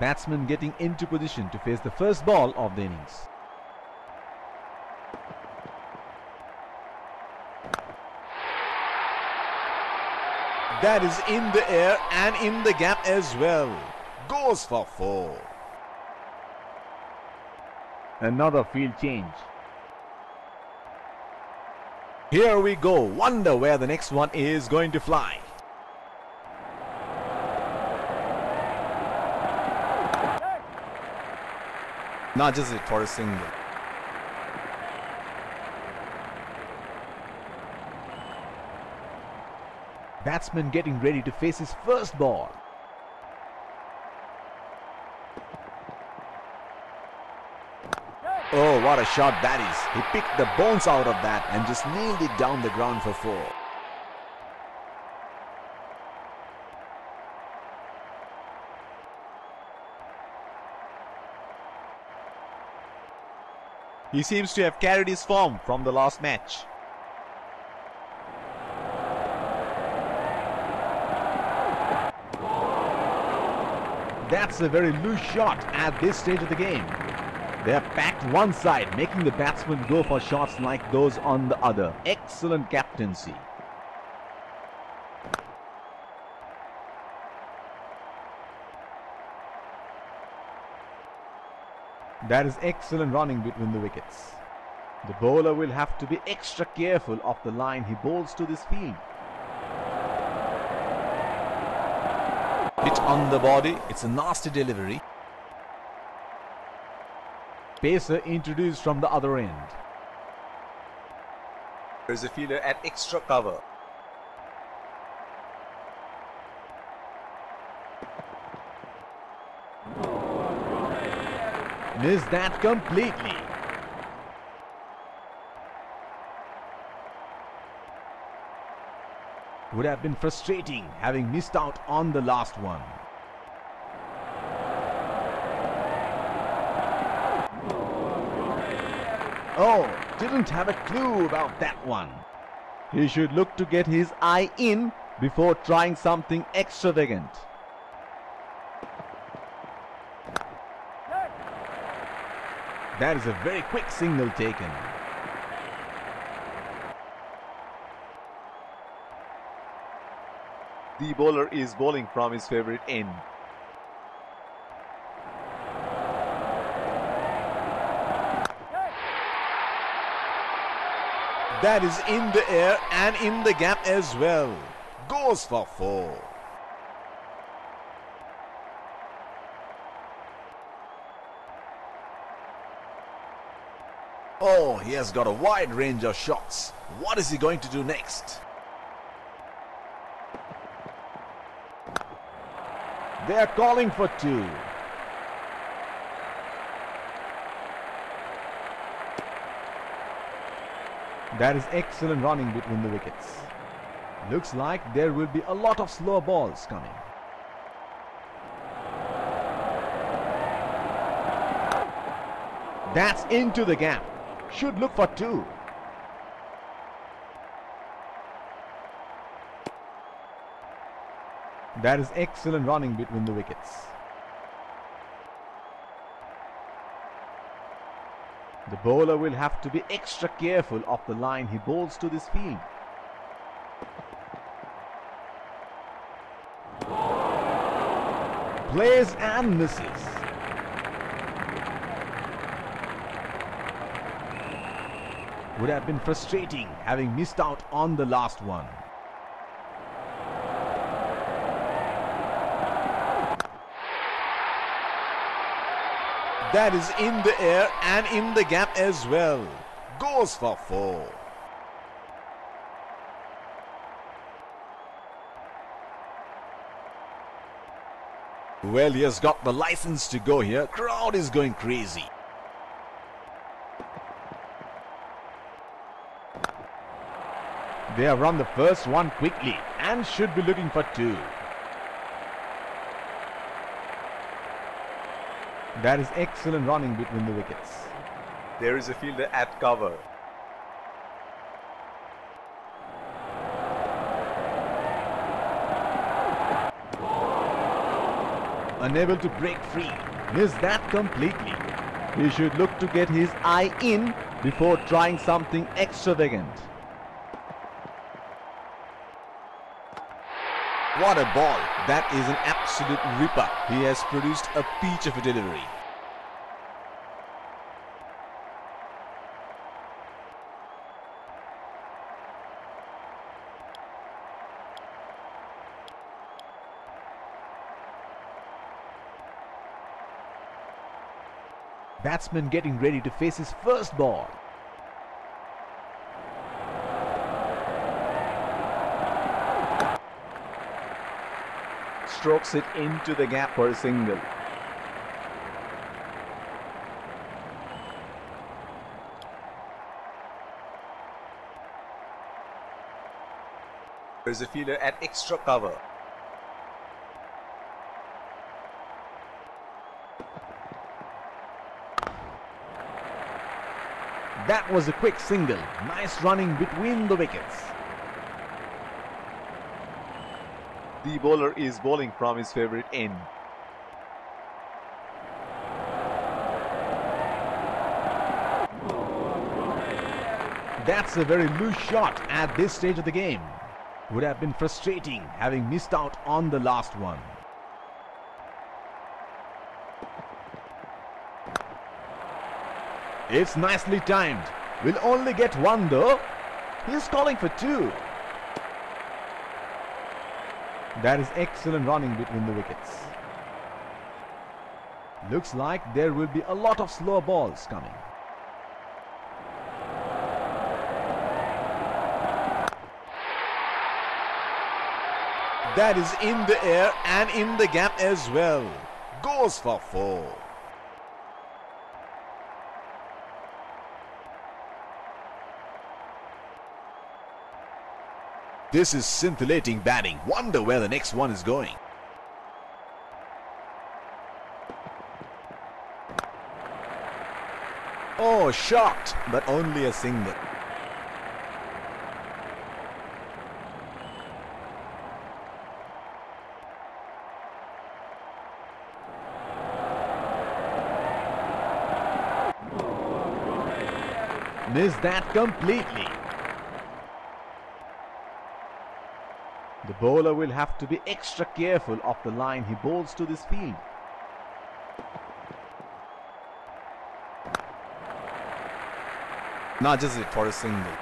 Batsman getting into position to face the first ball of the innings. That is in the air and in the gap as well. Goes for four. Another field change. Here we go. Wonder where the next one is going to fly. Not just a a single. Batsman getting ready to face his first ball. Oh, what a shot that is. He picked the bones out of that and just nailed it down the ground for four. He seems to have carried his form from the last match. That's a very loose shot at this stage of the game. They're packed one side, making the batsman go for shots like those on the other. Excellent captaincy. That is excellent running between the wickets. The bowler will have to be extra careful of the line he bowls to this field. Hit on the body. It's a nasty delivery. Pacer introduced from the other end. There's a fielder at extra cover. Missed that completely. Would have been frustrating having missed out on the last one. Oh, didn't have a clue about that one. He should look to get his eye in before trying something extravagant. That is a very quick signal taken. The bowler is bowling from his favorite end. That is in the air and in the gap as well. Goes for four. He has got a wide range of shots. What is he going to do next? They are calling for two. That is excellent running between the wickets. Looks like there will be a lot of slow balls coming. That's into the gap. Should look for two. That is excellent running between the wickets. The bowler will have to be extra careful of the line he bowls to this field. Plays and misses. Would have been frustrating having missed out on the last one. That is in the air and in the gap as well. Goes for four. Well, he has got the license to go here. Crowd is going crazy. They have run the first one quickly and should be looking for two. That is excellent running between the wickets. There is a fielder at cover. Unable to break free. Missed that completely. He should look to get his eye in before trying something extravagant. What a ball. That is an absolute ripper. He has produced a peach of a delivery. Batsman getting ready to face his first ball. Strokes it into the gap for a single. There's a fielder at extra cover. That was a quick single. Nice running between the wickets. The bowler is bowling from his favorite end. That's a very loose shot at this stage of the game. Would have been frustrating having missed out on the last one. It's nicely timed. Will only get one though. He's calling for two. That is excellent running between the wickets. Looks like there will be a lot of slow balls coming. That is in the air and in the gap as well. Goes for four. This is scintillating batting. Wonder where the next one is going. Oh, shocked, but only a single. Missed that completely. The bowler will have to be extra careful of the line he bowls to this field. Nudges it for a single.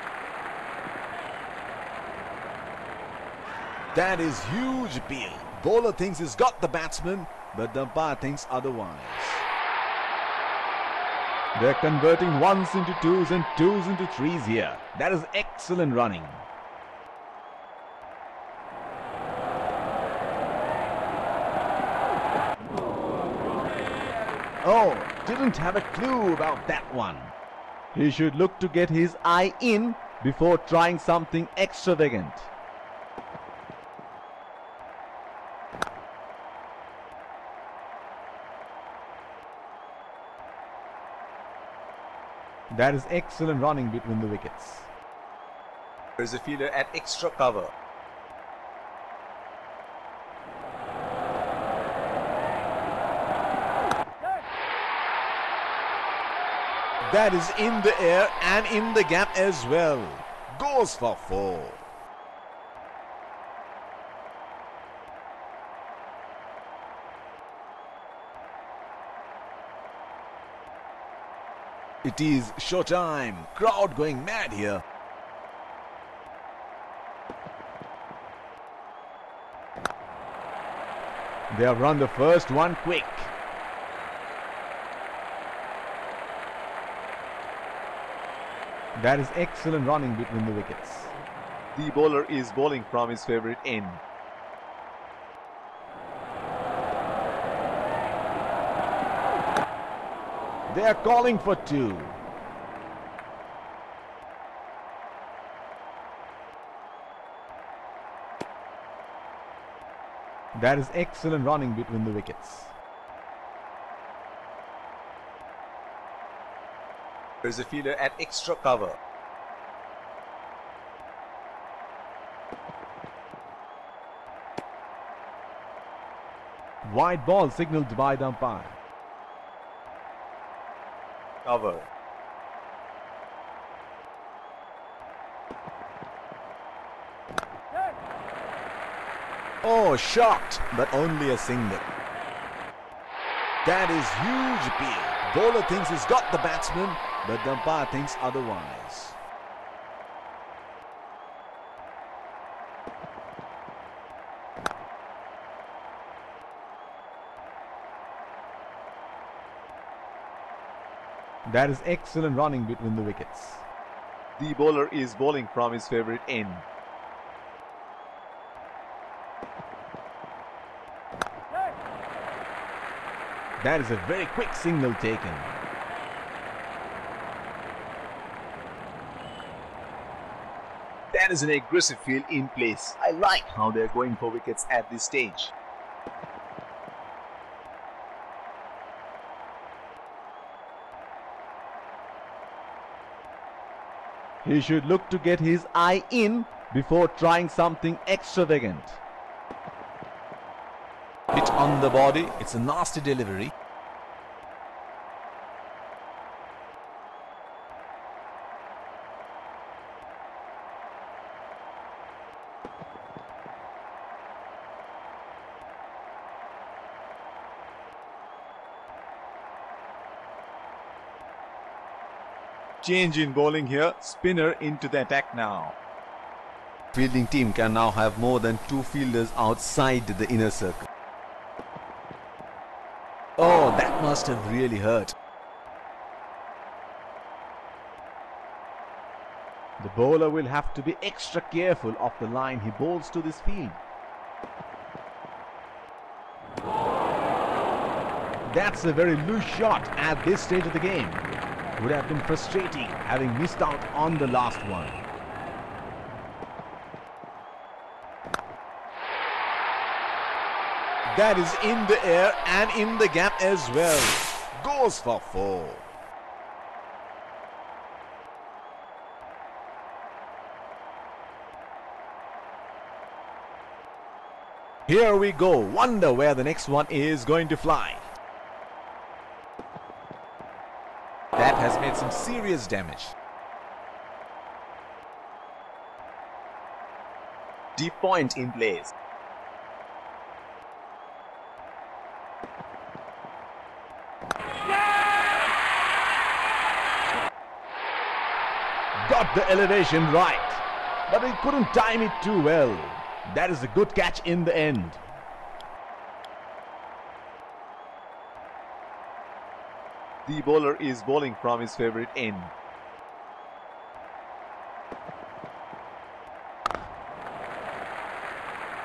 That is huge appeal. Bowler thinks he's got the batsman, but the umpire thinks otherwise. They're converting ones into twos and twos into threes here. That is excellent running. Oh, didn't have a clue about that one. He should look to get his eye in before trying something extravagant. That is excellent running between the wickets. There's a fielder at extra cover. That is in the air and in the gap as well. Goes for four. It is showtime. Crowd going mad here. They have run the first one quick. That is excellent running between the wickets. The bowler is bowling from his favorite end. They are calling for two. That is excellent running between the wickets. There's a fielder at extra cover. Wide ball signaled by the umpire. Cover. Oh, shocked, but only a single. That is huge appeal. Bowler thinks he's got the batsman, but the umpire thinks otherwise. That is excellent running between the wickets. The bowler is bowling from his favorite end. That is a very quick signal taken. That is an aggressive field in place. I like how they're going for wickets at this stage. He should look to get his eye in before trying something extravagant. Hit on the body. It's a nasty delivery. Change in bowling here. Spinner into the attack now. Fielding team can now have more than two fielders outside the inner circle. Oh, that must have really hurt. The bowler will have to be extra careful of the line he bowls to this field. That's a very loose shot at this stage of the game. Would have been frustrating having missed out on the last one. That is in the air and in the gap as well. Goes for four. Here we go. Wonder where the next one is going to fly. That some serious damage. Deep point in place. Got the elevation right, but he couldn't time it too well. That is a good catch in the end. The bowler is bowling from his favorite end.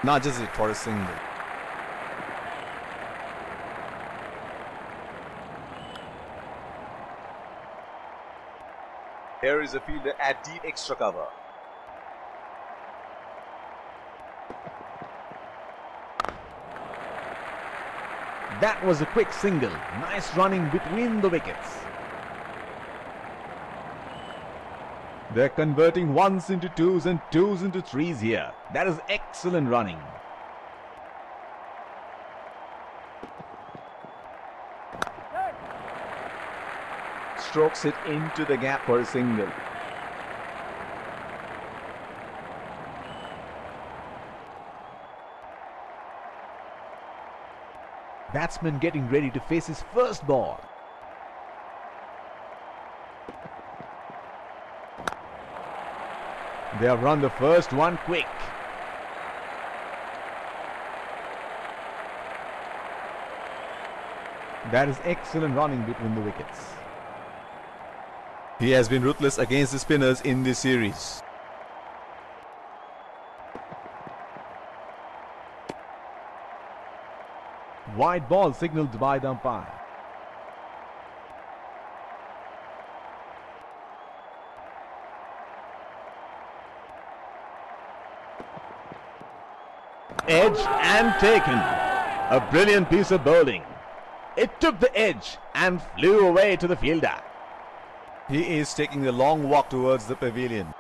Nudges it for a single. Here is a fielder at deep extra cover. That was a quick single. Nice running between the wickets. They're converting ones into twos and twos into threes here. That is excellent running. Strokes it into the gap for a single. Batsman getting ready to face his first ball. They have run the first one quick. That is excellent running between the wickets. He has been ruthless against the spinners in this series. Wide ball signaled by the umpire. Edge and taken. A brilliant piece of bowling. It took the edge and flew away to the fielder. He is taking a long walk towards the pavilion.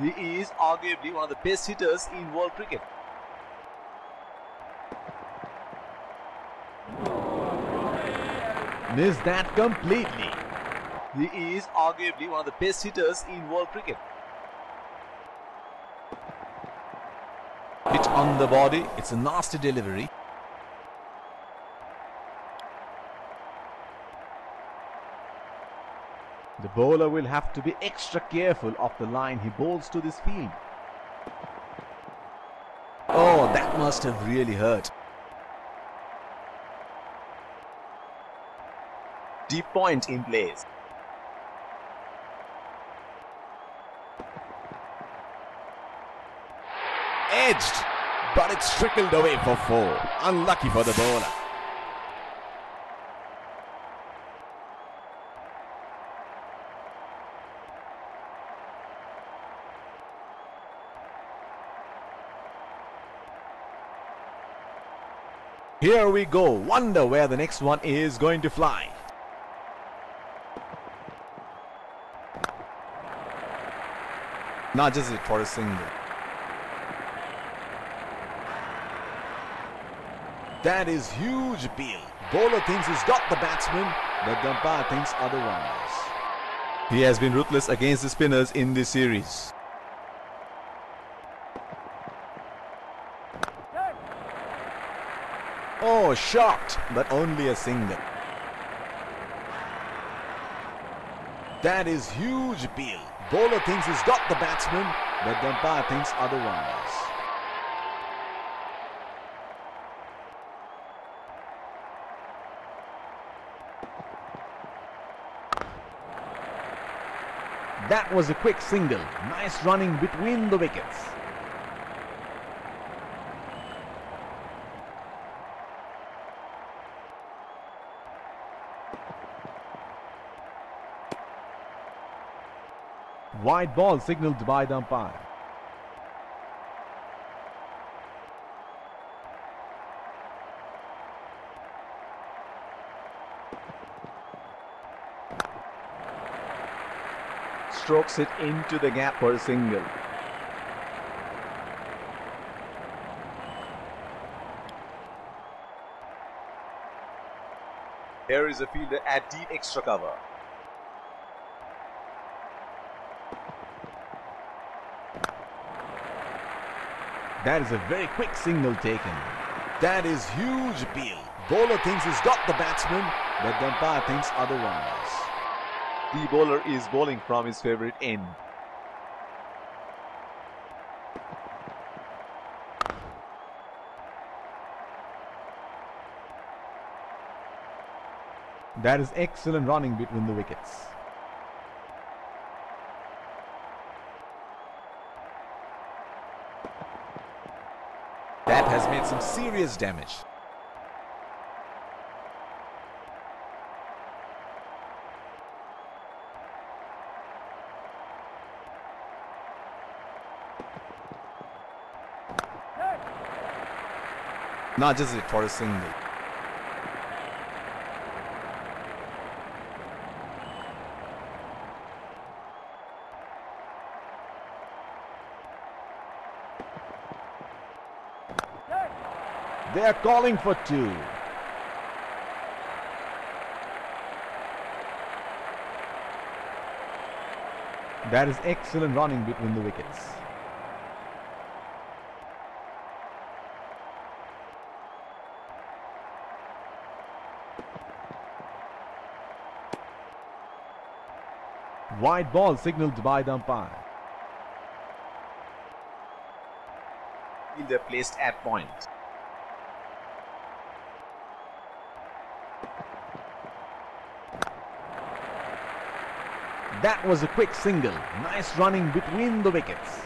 He is arguably one of the best hitters in world cricket. Missed that completely. He is arguably one of the best hitters in world cricket. Hit on the body. It's a nasty delivery. The bowler will have to be extra careful of the line he bowls to this field. Oh, that must have really hurt. Deep point in place. Edged, but it's trickled away for four. Unlucky for the bowler. Here we go. Wonder where the next one is going to fly. Nudges it for a single. That is huge Beal. Bowler thinks he's got the batsman, but umpire thinks otherwise. He has been ruthless against the spinners in this series. Oh, shot, but only a single. That is huge Beal. Bowler thinks he's got the batsman, but the umpire thinks otherwise. That was a quick single. Nice running between the wickets. White ball signaled by the umpire. Strokes it into the gap for a single. Here is a fielder at deep extra cover. That is a very quick signal taken. That is huge Beal. Bowler thinks he's got the batsman, but the umpire thinks otherwise. The bowler is bowling from his favorite end. That is excellent running between the wickets. That has made some serious damage. It for a single. They are calling for two. That is excellent running between the wickets. White ball signaled by the umpire. Fielder placed at point. That was a quick single. Nice running between the wickets.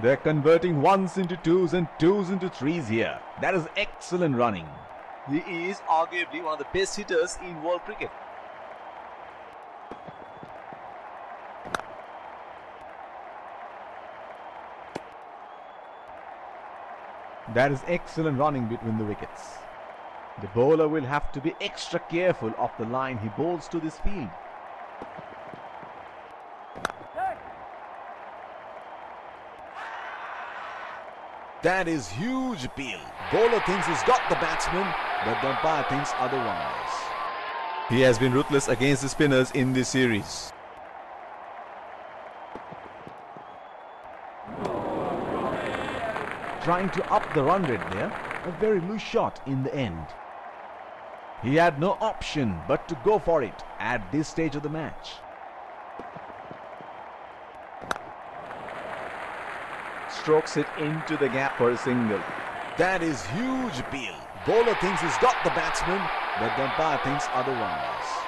They're converting ones into twos and twos into threes here. That is excellent running. He is arguably one of the best hitters in world cricket. That is excellent running between the wickets. The bowler will have to be extra careful of the line he bowls to this field. That is huge appeal. Bowler thinks he's got the batsman, but the umpire thinks otherwise. He has been ruthless against the spinners in this series. Trying to up the run rate there. A very loose shot in the end. He had no option but to go for it at this stage of the match. Strokes it into the gap for a single. That is huge appeal. Bowler thinks he's got the batsman, but the umpire thinks otherwise.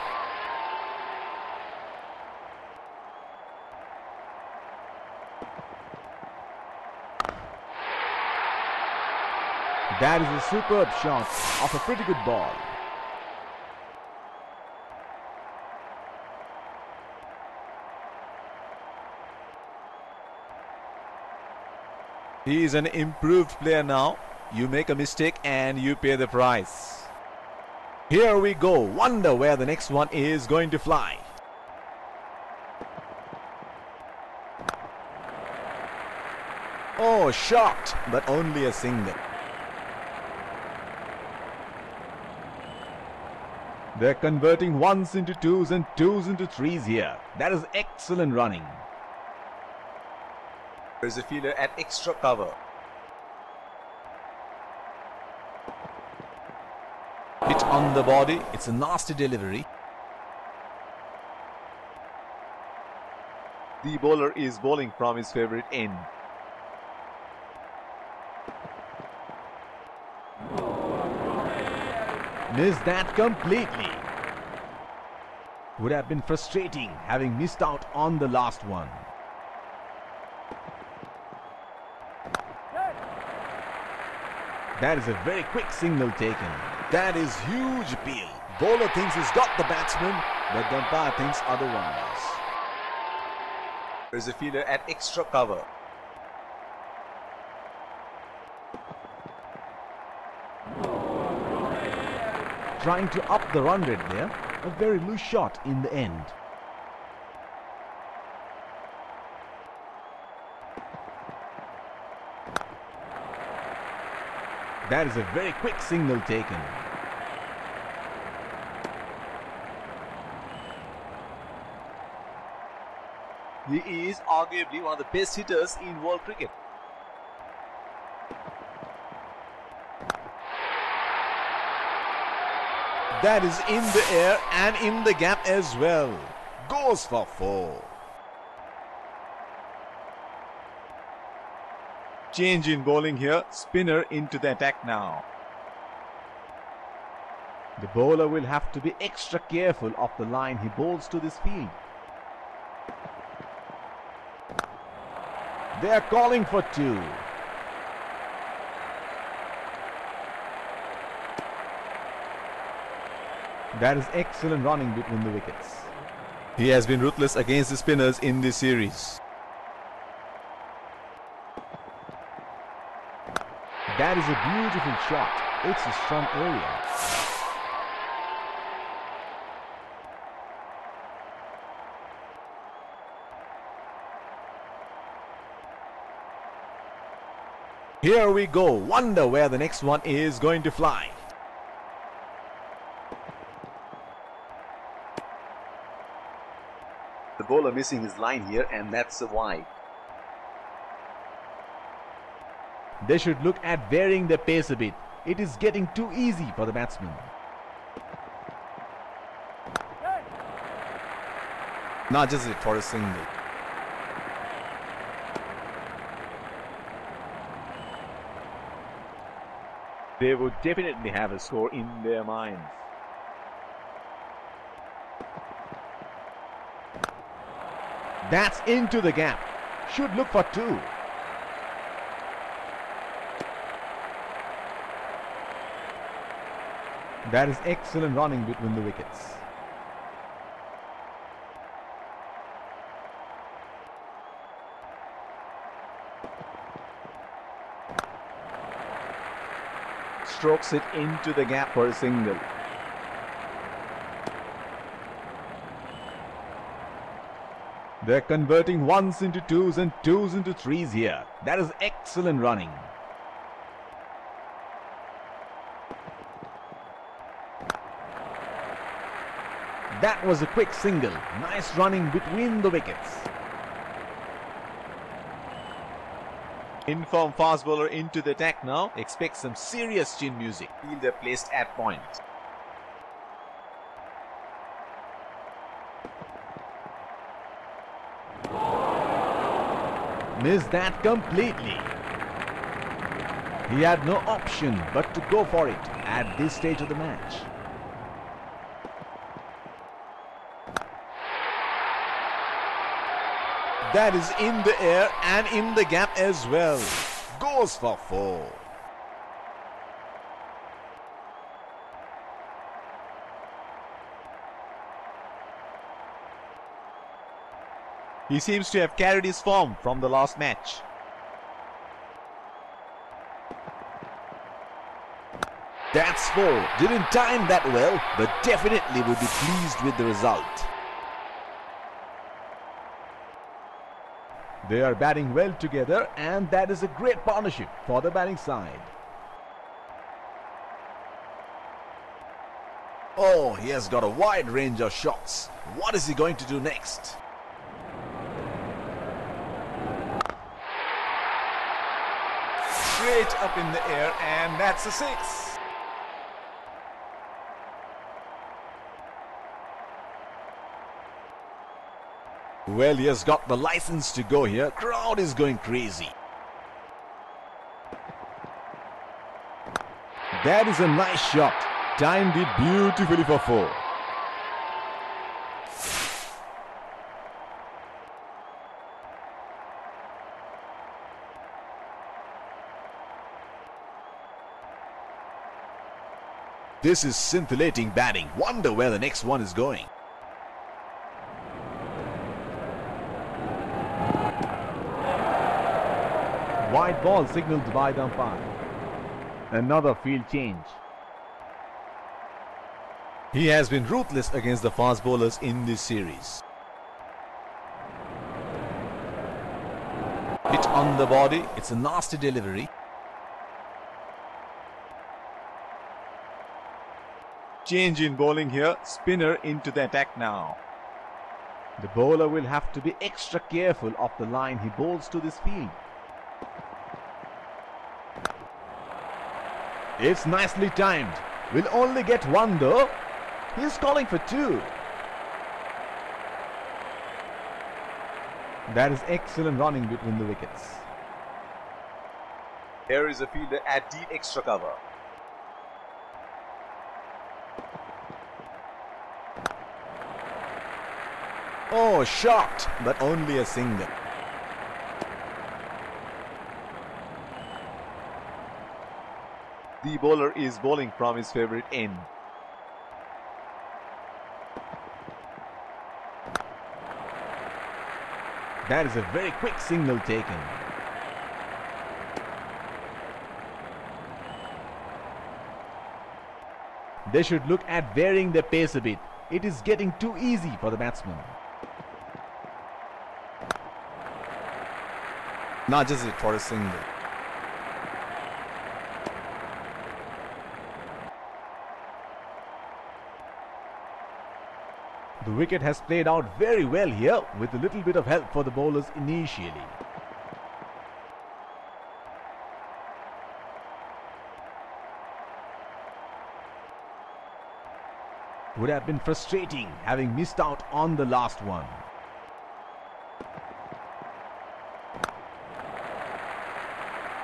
That is a superb shot of a pretty good ball. He is an improved player now. You make a mistake and you pay the price. Here we go. Wonder where the next one is going to fly. Oh, shot, but only a single. They're converting ones into twos and twos into threes here. That is excellent running. There's a fielder at extra cover. Hit on the body. It's a nasty delivery. The bowler is bowling from his favorite end. Missed that completely. Would have been frustrating having missed out on the last one. That is a very quick signal taken. That is huge appeal. Bowler thinks he's got the batsman, but the umpire thinks otherwise. There's a fielder at extra cover. Trying to up the run rate there. A very loose shot in the end. That is a very quick signal taken. He is arguably one of the best hitters in world cricket. That is in the air and in the gap as well. Goes for four. Change in bowling here. Spinner into the attack now. The bowler will have to be extra careful of the line he bowls to this field. They are calling for two. That is excellent running between the wickets. He has been ruthless against the spinners in this series. That is a beautiful shot. It's a strong area. Here we go. Wonder where the next one is going to fly. The bowler missing his line here and that's a wide. They should look at varying their pace a bit. It is getting too easy for the batsman. Nudges it for a single. They would definitely have a score in their minds. That's into the gap. Should look for two. That is excellent running between the wickets. Strokes it into the gap for a single. They're converting ones into twos and twos into threes here. That is excellent running. That was a quick single. Nice running between the wickets. Inform fast bowler into the attack now. Expect some serious chin music. Fielder placed at point. Missed that completely. He had no option but to go for it at this stage of the match. That is in the air and in the gap as well. Goes for four. He seems to have carried his form from the last match. That's four. Didn't time that well, but definitely would be pleased with the result. They are batting well together and that is a great partnership for the batting side. Oh, he has got a wide range of shots. What is he going to do next? Straight up in the air and that's a six. Well, he has got the license to go here. Crowd is going crazy. That is a nice shot. Timed it beautifully for four. This is scintillating batting. Wonder where the next one is going. White ball signaled by the umpire. Another field change. He has been ruthless against the fast bowlers in this series. Hit on the body. It's a nasty delivery. Change in bowling here. Spinner into the attack now. The bowler will have to be extra careful of the line he bowls to this field. It's nicely timed. We'll only get one though. He's calling for two. That is excellent running between the wickets. Here is a fielder at deep extra cover. Oh, shot, but only a single. The bowler is bowling from his favorite end. That is a very quick signal taken. They should look at varying their pace a bit. It is getting too easy for the batsman. Nudges it for a single. Wicket has played out very well here with a little bit of help for the bowlers initially. Would have been frustrating having missed out on the last one.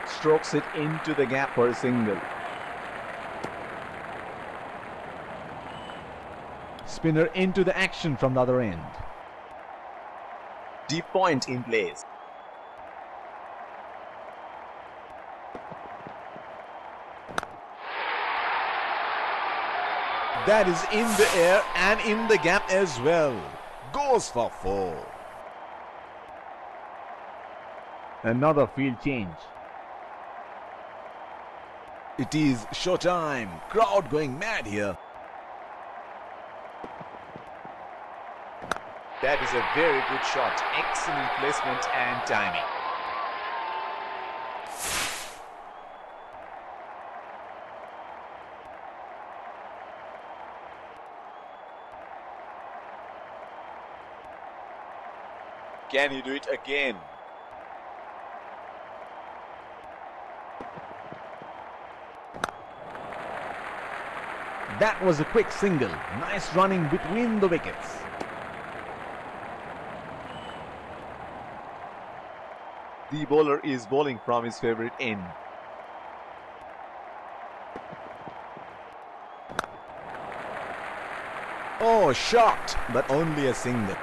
Strokes it into the gap for a single. Spinner into the action from the other end. Deep point in place. That is in the air and in the gap as well. Goes for four. Another field change. It is showtime. Crowd going mad here. That is a very good shot. Excellent placement and timing. Can he do it again? That was a quick single. Nice running between the wickets. The bowler is bowling from his favorite end. Oh, shot, but only a single.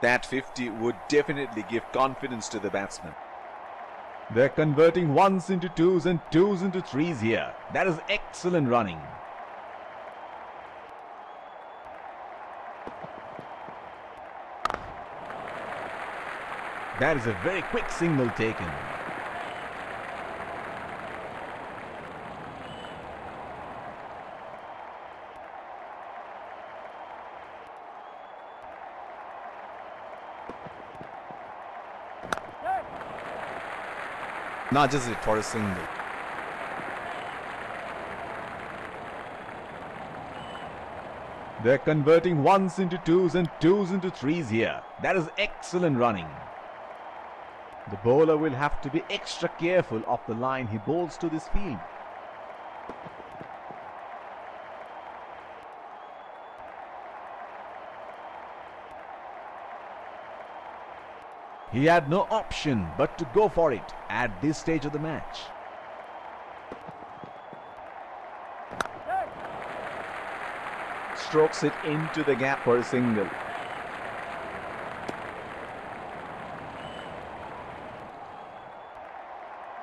That 50 would definitely give confidence to the batsman. They're converting ones into twos and twos into threes here. That is excellent running. That is a very quick single taken. Nudges it for a single. They're converting ones into twos and twos into threes here. That is excellent running. The bowler will have to be extra careful of the line he bowls to this field. He had no option but to go for it at this stage of the match. Strokes it into the gap for a single.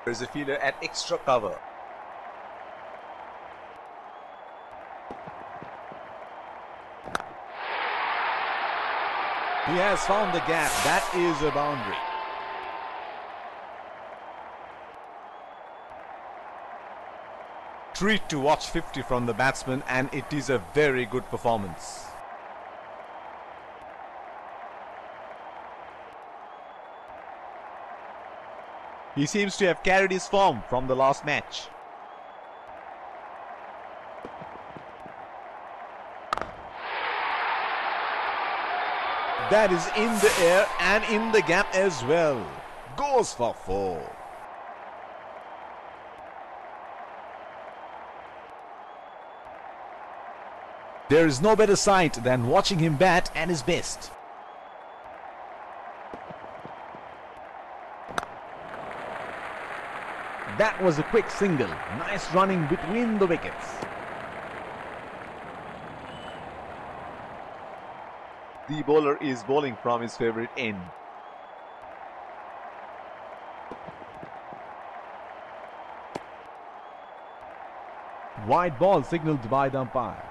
There's a fielder at extra cover. He has found the gap. That is a boundary. Treat to watch 50 from the batsman and it is a very good performance. He seems to have carried his form from the last match. That is in the air and in the gap as well. Goes for four. There is no better sight than watching him bat at his best. That was a quick single. Nice running between the wickets. The bowler is bowling from his favorite end. Wide ball signaled by the umpire.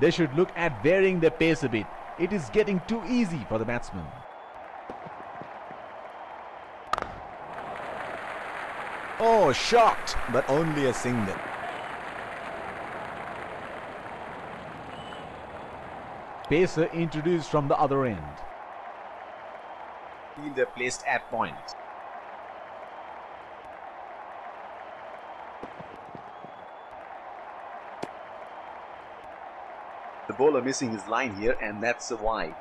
They should look at varying their pace a bit. It is getting too easy for the batsman. Oh, shot, but only a single. Pacer introduced from the other end. Fielder placed at point. The bowler missing his line here and that's a wide.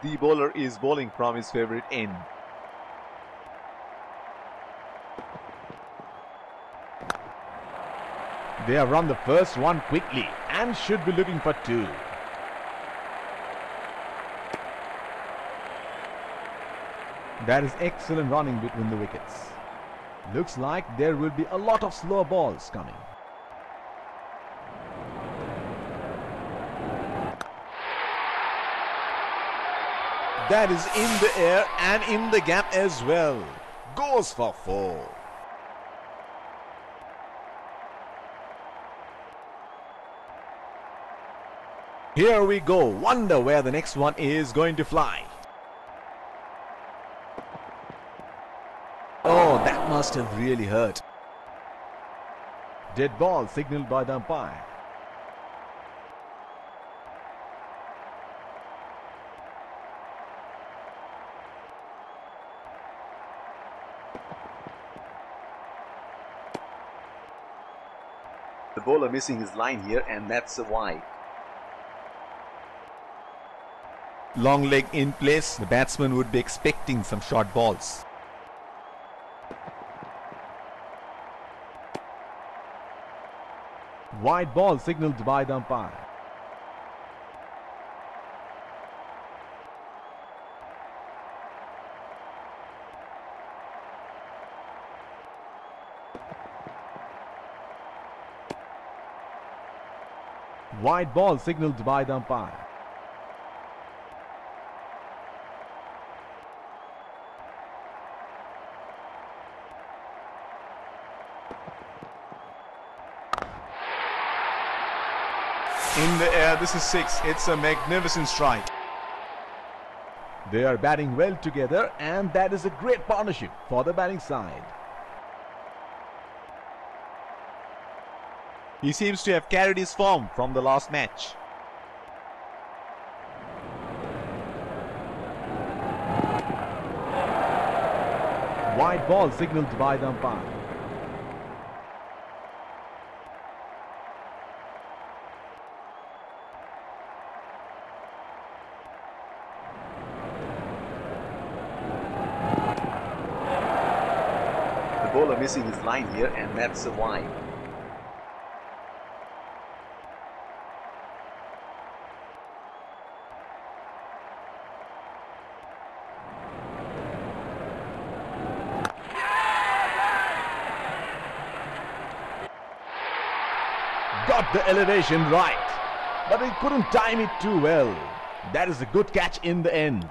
The bowler is bowling from his favorite end. They have run the first one quickly and should be looking for two. That is excellent running between the wickets. Looks like there will be a lot of slow balls coming. That is in the air and in the gap as well. Goes for four. Here we go. Wonder where the next one is going to fly. Oh, that must have really hurt. Dead ball signaled by the umpire. Bowler missing his line here and that's a wide. Long leg in place. The batsman would be expecting some short balls. Wide ball signaled by the umpire. Wide ball signaled by the umpire. In the air, this is six. It's a magnificent strike. They are batting well together and that is a great partnership for the batting side. He seems to have carried his form from the last match. Wide ball signaled by the umpire. The bowler missing his line here and that's a wide. Got the elevation right, but he couldn't time it too well. That is a good catch in the end.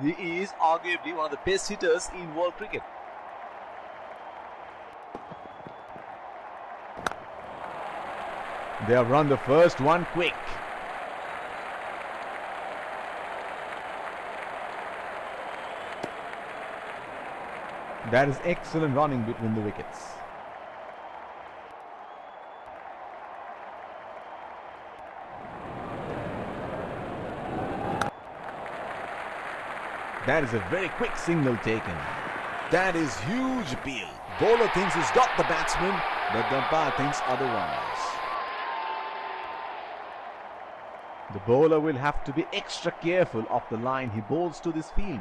He is arguably one of the best hitters in world cricket. They have run the first one quick. That is excellent running between the wickets. That is a very quick signal taken. That is huge appeal. Bowler thinks he's got the batsman, but the umpire thinks otherwise. The bowler will have to be extra careful of the line he bowls to this field.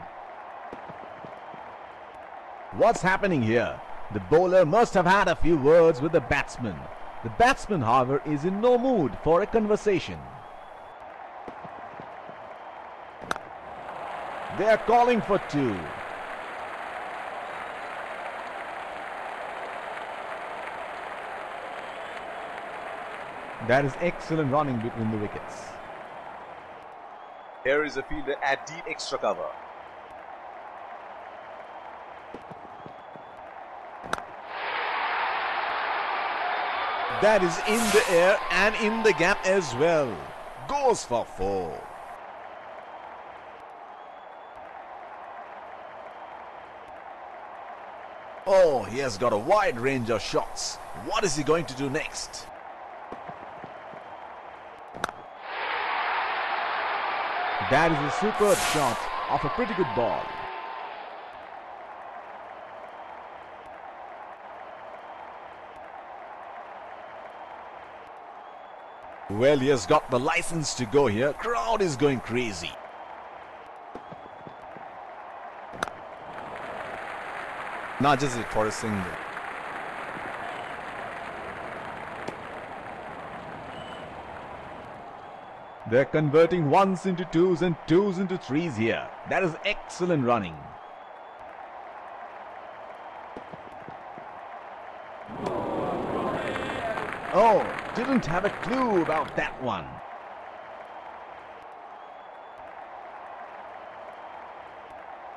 What's happening here? The bowler must have had a few words with the batsman. The batsman, however, is in no mood for a conversation. They are calling for two. That is excellent running between the wickets. Here is a fielder at deep extra cover. That is in the air and in the gap as well. Goes for four. Oh, he has got a wide range of shots. What is he going to do next? That is a superb shot of a pretty good ball. Well, he has got the license to go here. Crowd is going crazy. Nudges it for a single. They're converting ones into twos and twos into threes here. That is excellent running. Oh, didn't have a clue about that one.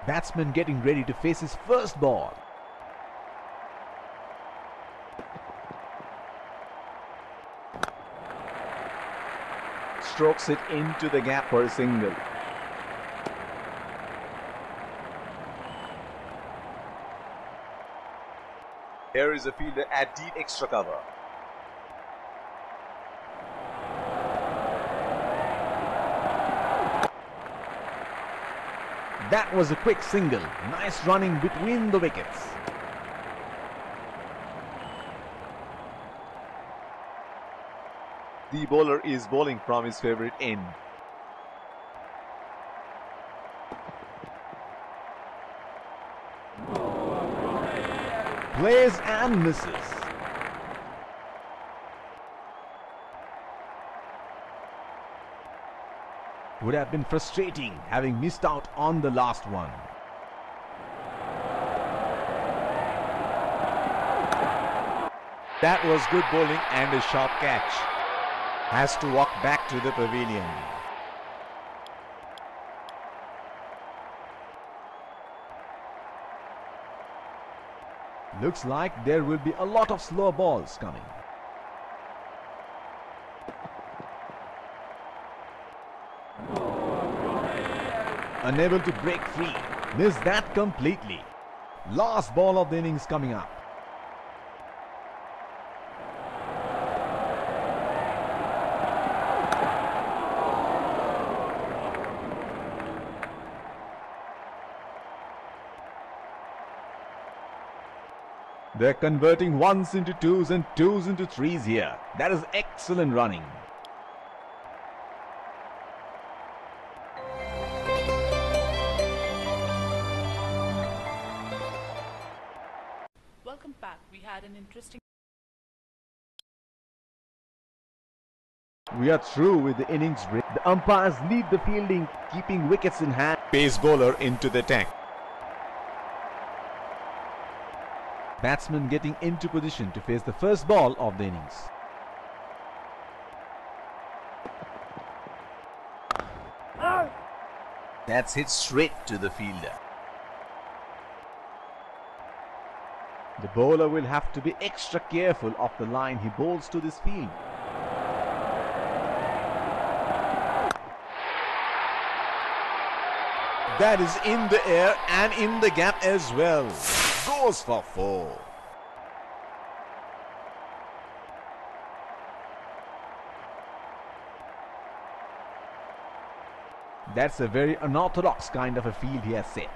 Batsman getting ready to face his first ball. Strokes it into the gap for a single. Here is a fielder at deep extra cover. That was a quick single. Nice running between the wickets. The bowler is bowling from his favorite end. Plays and misses. Would have been frustrating having missed out on the last one. That was good bowling and a sharp catch. Has to walk back to the pavilion. Looks like there will be a lot of slow balls coming. Unable to break free. Missed that completely. Last ball of the innings coming up. They're converting ones into twos and twos into threes here. That is excellent running. We are through with the innings break. The umpires lead the fielding, keeping wickets in hand. Pace bowler into the tank. Batsman getting into position to face the first ball of the innings. That's hit straight to the fielder. The bowler will have to be extra careful of the line he bowls to this field. That is in the air and in the gap as well. Goes for four. That's a very unorthodox kind of a field he has set.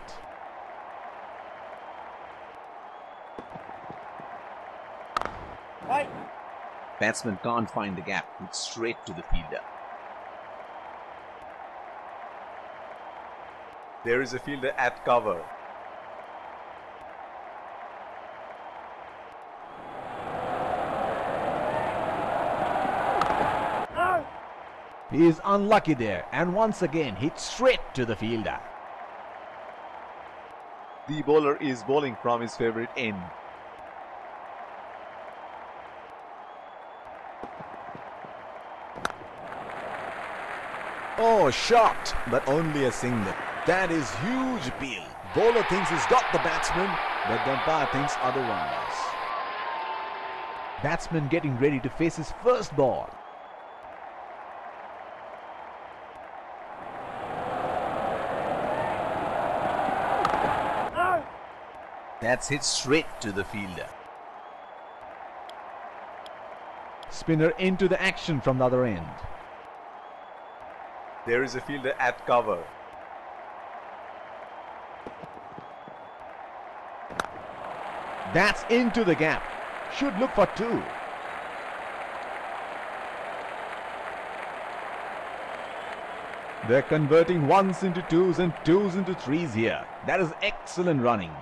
Batsman can't find the gap. It's straight to the fielder. There is a fielder at cover. He is unlucky there and once again hits straight to the fielder. The bowler is bowling from his favorite end. Oh, shot, but only a single. That is huge appeal. Bowler thinks he's got the batsman, but the umpire thinks otherwise. Batsman getting ready to face his first ball. That's hit straight to the fielder. Spinner into the action from the other end. There is a fielder at cover. That's into the gap. Should look for two. They're converting ones into twos and twos into threes here. That is excellent running.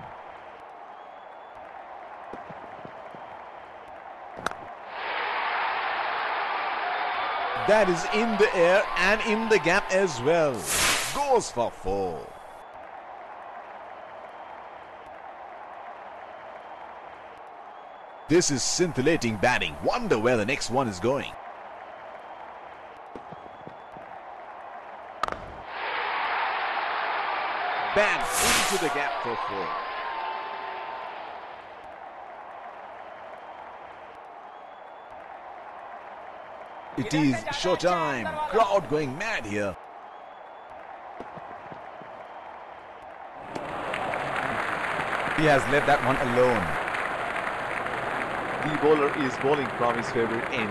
That is in the air and in the gap as well. Goes for four. This is scintillating batting. Wonder where the next one is going. Bang into the gap for four. It is showtime. Crowd going mad here. He has left that one alone. The bowler is bowling from his favorite end.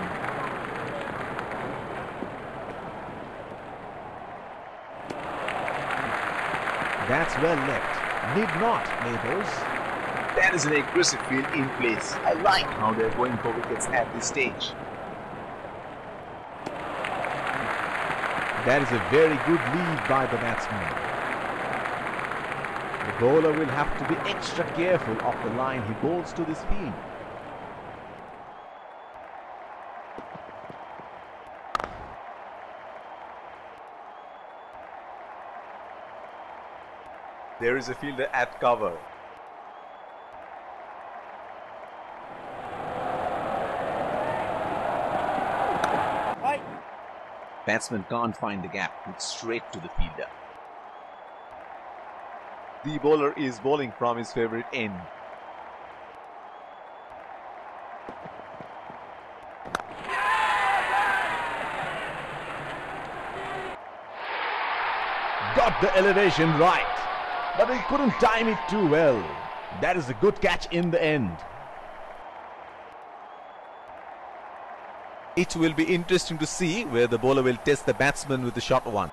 That's well left. Need not, neighbors. That is an aggressive field in place. I like how they're going for wickets at this stage. That is a very good lead by the batsman. The bowler will have to be extra careful of the line he bowls to this field. There is a fielder at cover. Batsman can't find the gap. It's straight to the fielder. The bowler is bowling from his favorite end. Got the elevation right, but he couldn't time it too well. That is a good catch in the end. It will be interesting to see where the bowler will test the batsman with the short one.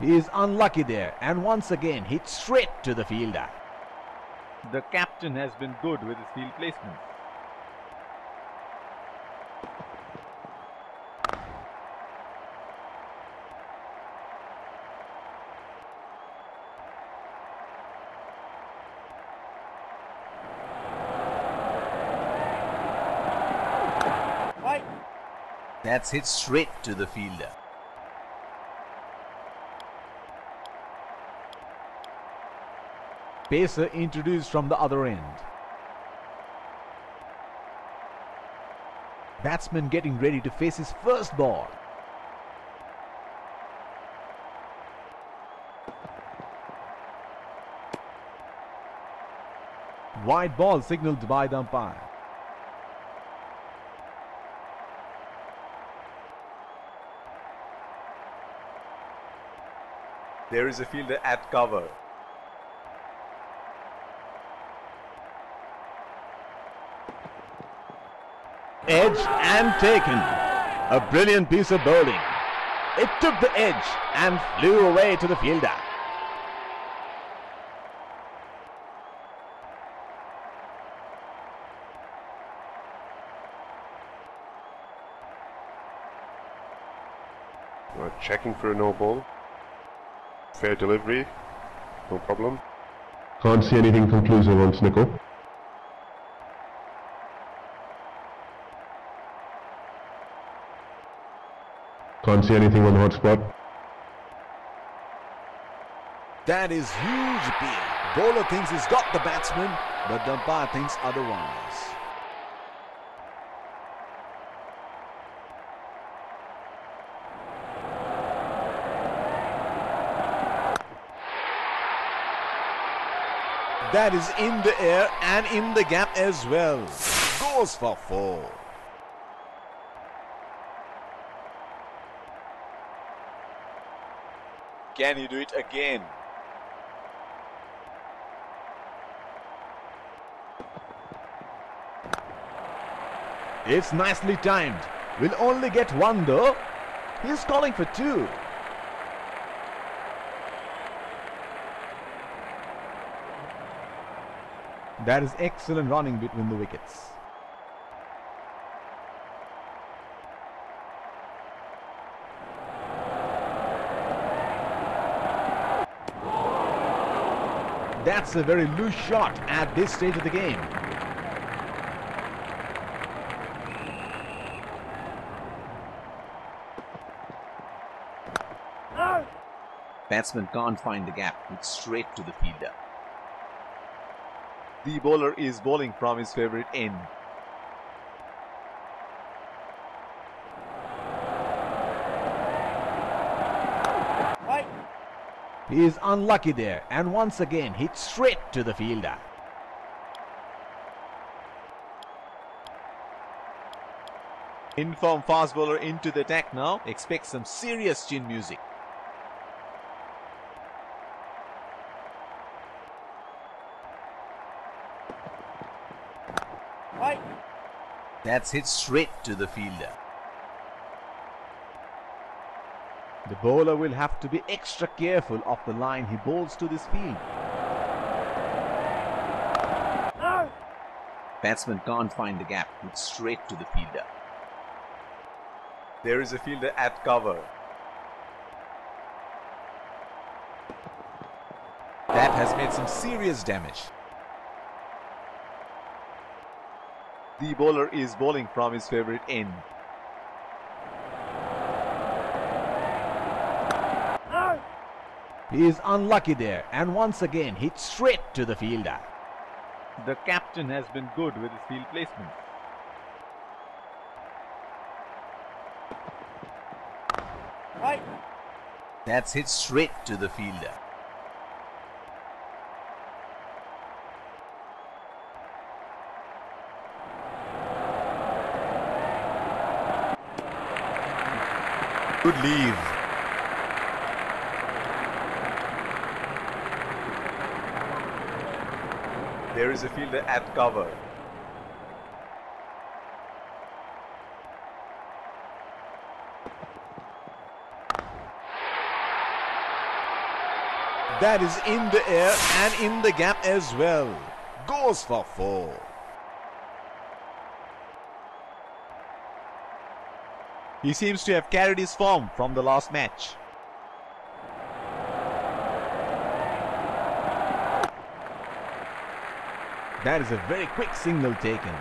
He is unlucky there and once again hit straight to the fielder. The captain has been good with his field placement. That's hit straight to the fielder. Pacer introduced from the other end. Batsman getting ready to face his first ball. Wide ball signaled by the umpire. There is a fielder at cover. Edge and taken. A brilliant piece of bowling. It took the edge and flew away to the fielder. We're checking for a no ball. Fair delivery, no problem. Can't see anything conclusive on Snicko. Can't see anything on the hotspot. That is huge appeal. Bowler thinks he's got the batsman, but the umpire thinks otherwise. That is in the air and in the gap as well. Goes for four. Can he do it again? It's nicely timed. We'll only get one though. He's calling for two. That is excellent running between the wickets. That's a very loose shot at this stage of the game. Batsman can't find the gap. It's straight to the fielder. The bowler is bowling from his favorite end. He is unlucky there and once again hit straight to the fielder. Inform fast bowler into the attack now. Expect some serious chin music. That's hit straight to the fielder. The bowler will have to be extra careful of the line he bowls to this field. Batsman can't find the gap. It's straight to the fielder. There is a fielder at cover. That has made some serious damage. The bowler is bowling from his favorite end. He is unlucky there and once again hit straight to the fielder. The captain has been good with his field placement. That's hit straight to the fielder. Good leave. There is a fielder at cover. That is in the air and in the gap as well. Goes for four. He seems to have carried his form from the last match. That is a very quick signal taken.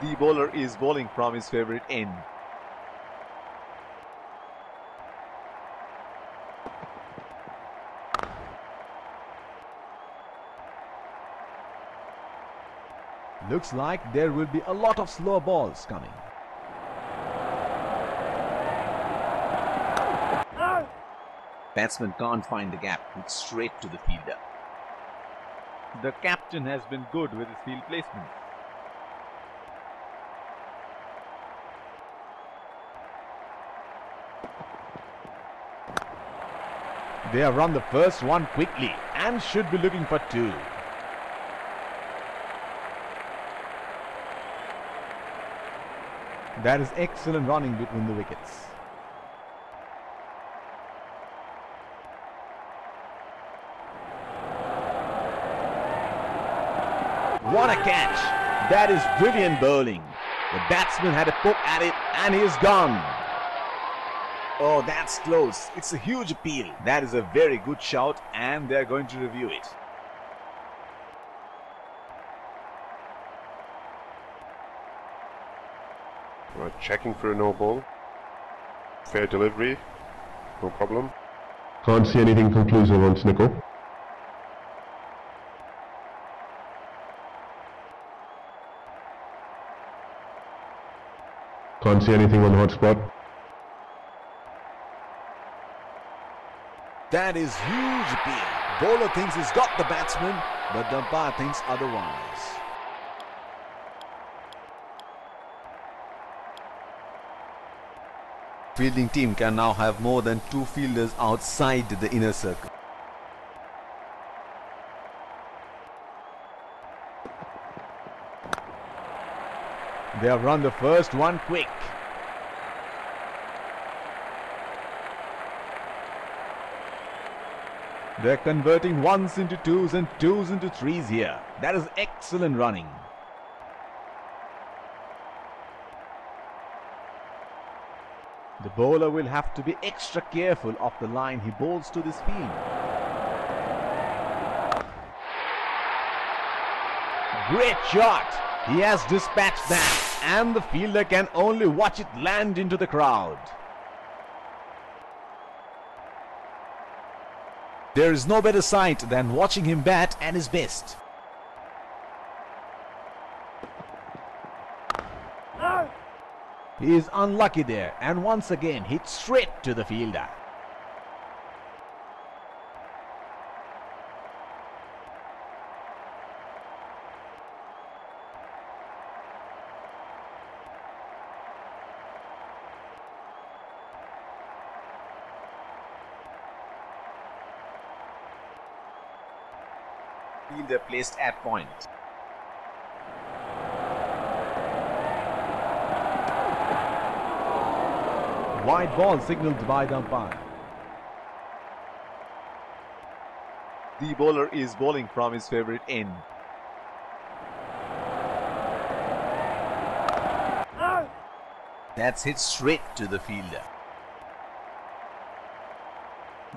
The bowler is bowling from his favorite end. Looks like there will be a lot of slow balls coming. Batsman can't find the gap. It's straight to the fielder. The captain has been good with his field placement. They have run the first one quickly and should be looking for two. That is excellent running between the wickets. What a catch! That is brilliant bowling. The batsman had a poke at it and he's gone. Oh, that's close. It's a huge appeal. That is a very good shout, and they're going to review it. Right, checking for a no ball. Fair delivery. No problem. Can't see anything conclusive on Snicko. Can't see anything on hotspot. That is huge appeal. Bowler thinks he's got the batsman, but the umpire thinks otherwise. Fielding team can now have more than two fielders outside the inner circle. They have run the first one quick. They're converting ones into twos and twos into threes here. That is excellent running. The bowler will have to be extra careful of the line he bowls to this field. Great shot! He has dispatched that and the fielder can only watch it land into the crowd. There is no better sight than watching him bat at his best. He is unlucky there and once again hit straight to the fielder. Fielder placed at point. White ball signaled by the umpire. The bowler is bowling from his favorite end. That's hit straight to the fielder.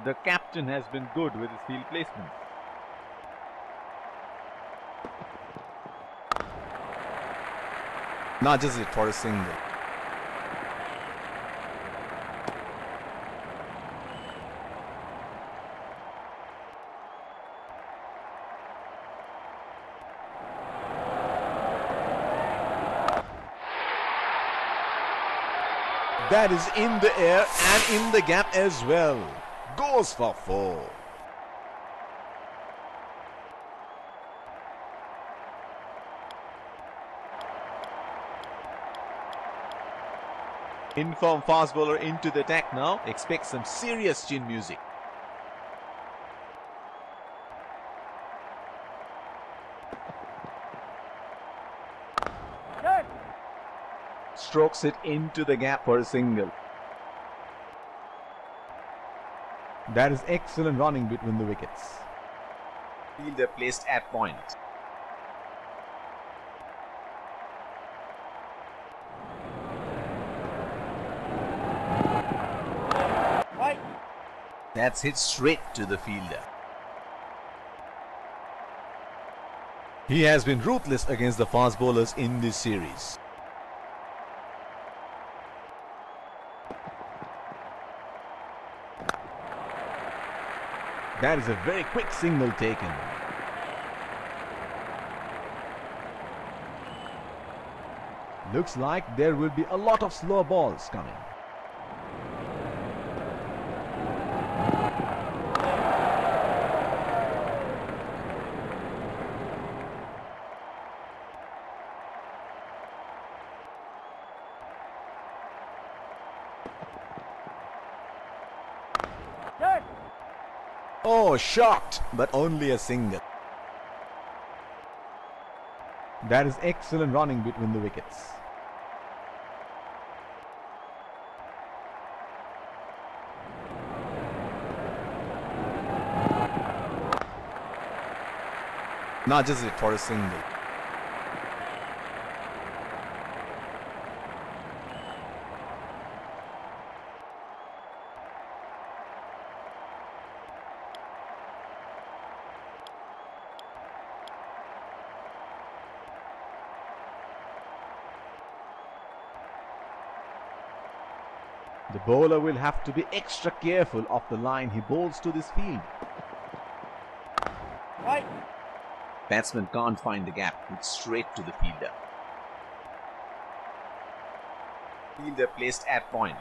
The captain has been good with his field placement. Nudges it for a single. That is in the air and in the gap as well. Goes for four. Inform fast bowler into the attack now. Expect some serious chin music. Strokes it into the gap for a single. That is excellent running between the wickets. Fielder placed at point. That's hit straight to the fielder. He has been ruthless against the fast bowlers in this series. That is a very quick signal taken. Looks like there will be a lot of slow balls coming. Oh, shocked, but only a single. That is excellent running between the wickets. Nudges it for a single. The bowler will have to be extra careful of the line he bowls to this field. Right. Batsman can't find the gap. It's straight to the fielder. Fielder placed at point.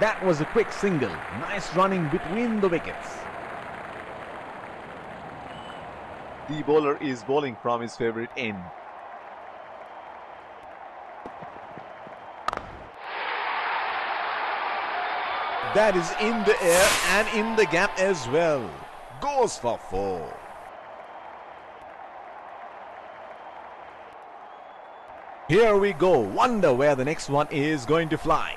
That was a quick single. Nice running between the wickets. The bowler is bowling from his favorite end. That is in the air and in the gap as well. Goes for four. Here we go. Wonder where the next one is going to fly.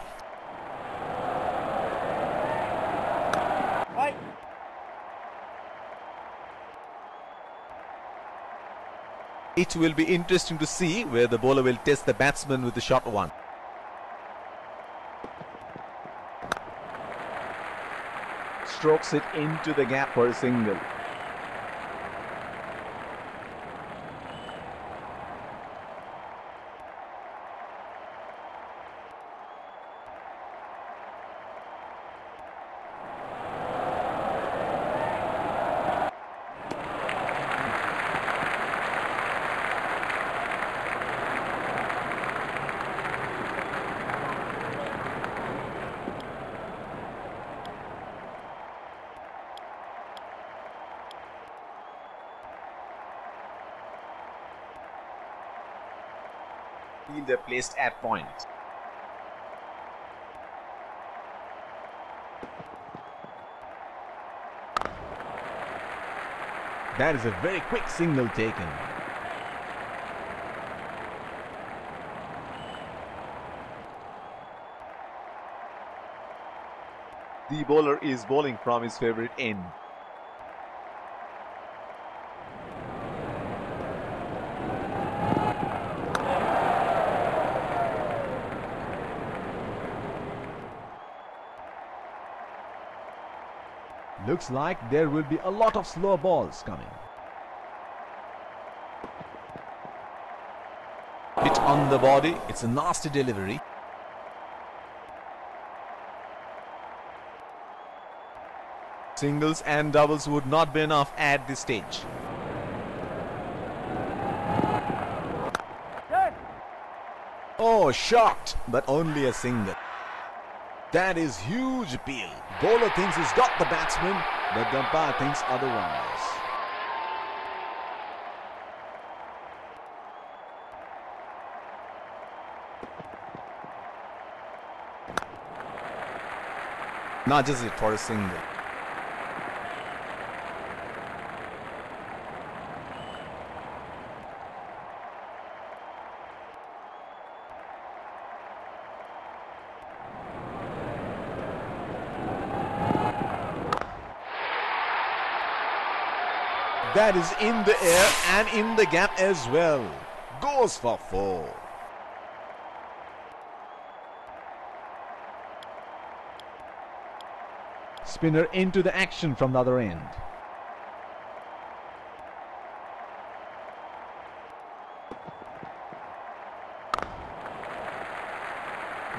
It will be interesting to see where the bowler will test the batsman with the short one. Strokes it into the gap for a single. they're placed at point. That is a very quick signal taken. The bowler is bowling from his favorite end. Looks like there will be a lot of slow balls coming. Hit on the body. It's a nasty delivery. Singles and doubles would not be enough at this stage. Oh, shocked, but only a single. That is huge appeal. Bowler thinks he's got the batsman, but umpire thinks otherwise. It for a single. That is in the air and in the gap as well. Goes for four. Spinner into the action from the other end.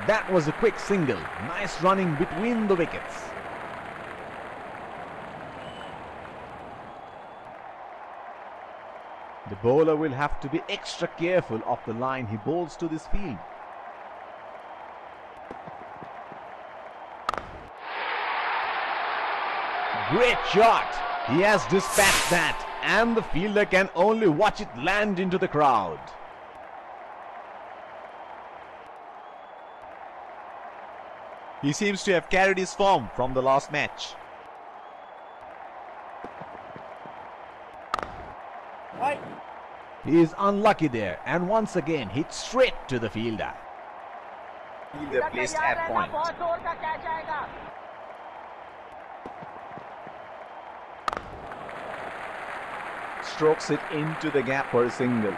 That was a quick single. Nice running between the wickets. Bowler will have to be extra careful of the line he bowls to this field. Great shot! He has dispatched that and the fielder can only watch it land into the crowd. He seems to have carried his form from the last match. He is unlucky there and once again hit straight to the fielder. Fielder placed at point. Strokes it into the gap for a single.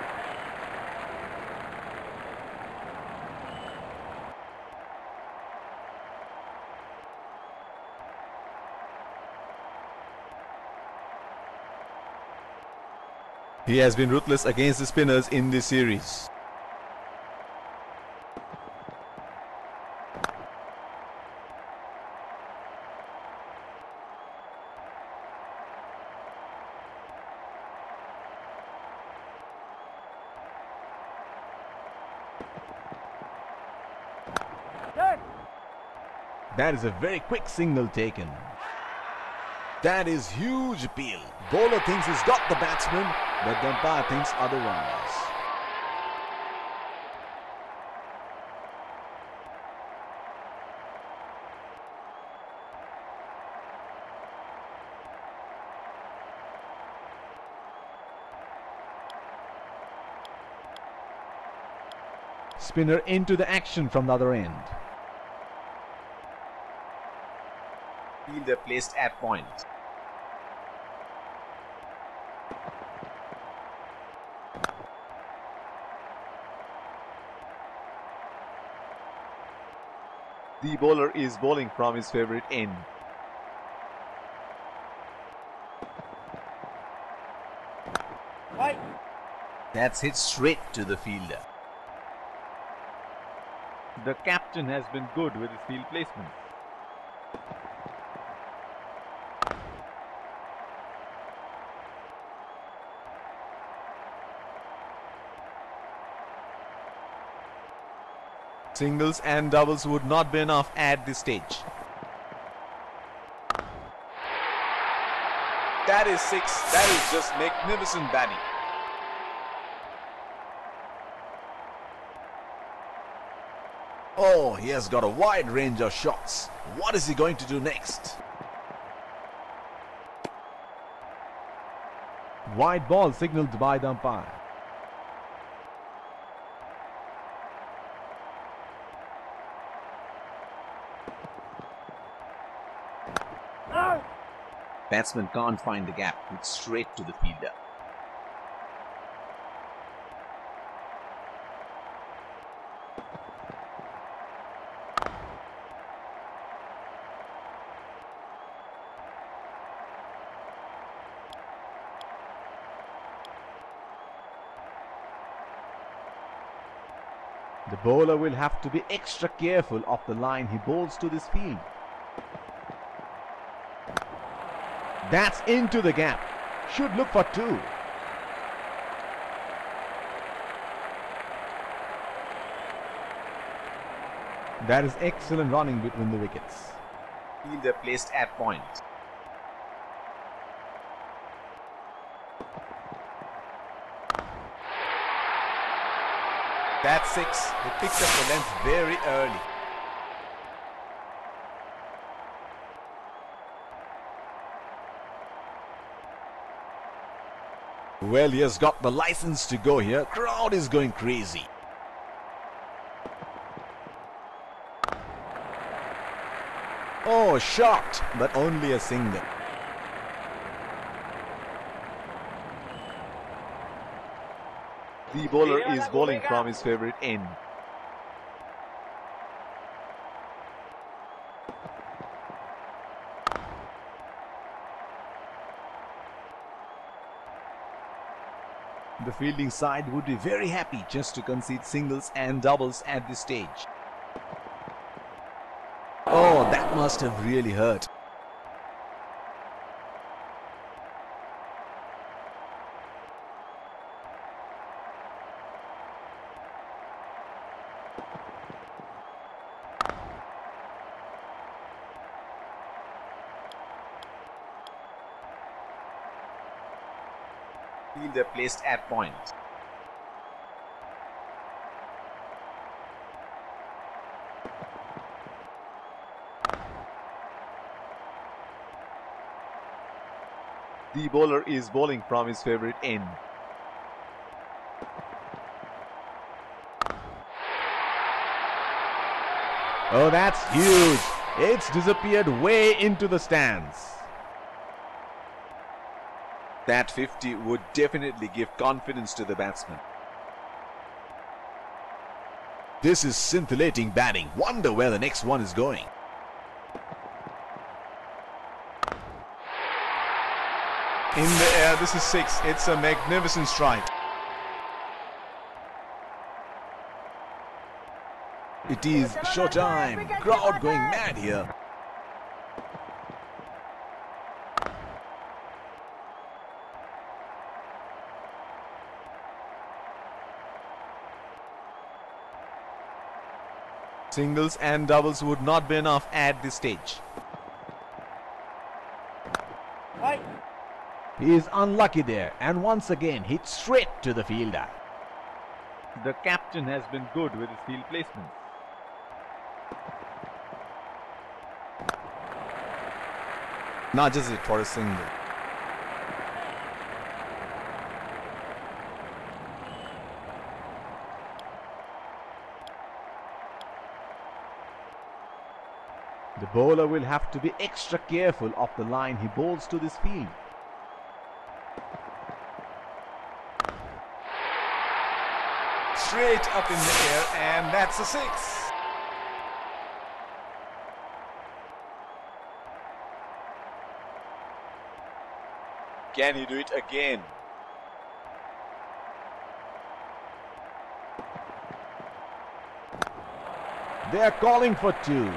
He has been ruthless against the spinners in this series. That is a very quick single taken. That is huge appeal. Bowler thinks he's got the batsman, but the thinks otherwise. Spinner into the action from the other end. Fielder placed at point. Bowler is bowling from his favorite end. That's hit straight to the fielder. The captain has been good with his field placement. Singles and doubles would not be enough at this stage. That is six. That is just magnificent batting. Oh, he has got a wide range of shots. What is he going to do next? Wide ball signaled by the umpire. Batsman can't find the gap. It's straight to the fielder. The bowler will have to be extra careful of the line he bowls to this field. That's into the gap. Should look for two. That is excellent running between the wickets. Fielder placed at point. That's six. He picked up the length very early. Well, he has got the license to go here. Crowd is going crazy. Oh, shot, but only a single. The bowler is bowling from his favorite end. Fielding side would be very happy just to concede singles and doubles at this stage. Oh, that must have really hurt. Fielder placed at point. The bowler is bowling from his favorite end. Oh, that's huge. It's disappeared way into the stands. That 50 would definitely give confidence to the batsman. This is scintillating batting. Wonder where the next one is going. In the air, this is six. It's a magnificent strike. It is showtime. Crowd going mad here. Singles and doubles would not be enough at this stage. He is unlucky there and once again hit straight to the fielder. The captain has been good with his field placement. Nudges it for a single. Bowler will have to be extra careful of the line he bowls to this field. Straight up in the air, and that's a six. Can he do it again? They are calling for two.